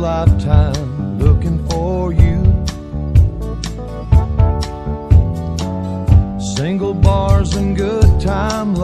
Lifetime looking for you. Single bars and good time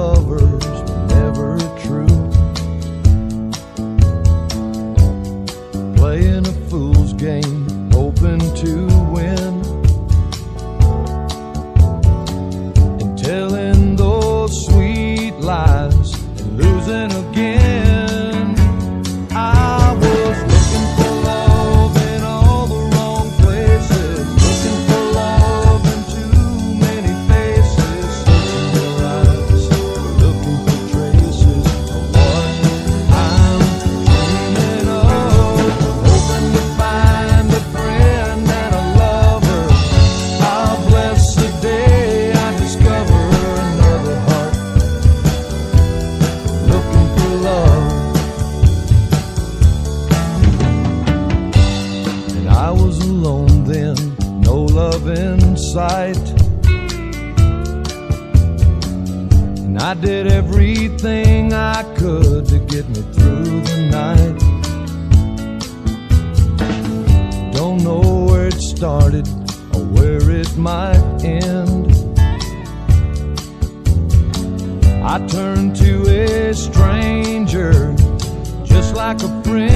I was alone then, no love in sight. And I did everything I could to get me through the night. Don't know where it started or where it might end. I turned to a stranger just like a friend.